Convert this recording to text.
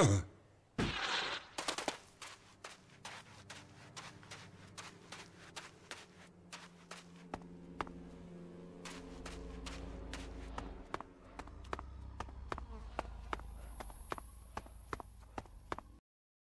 Uh-huh.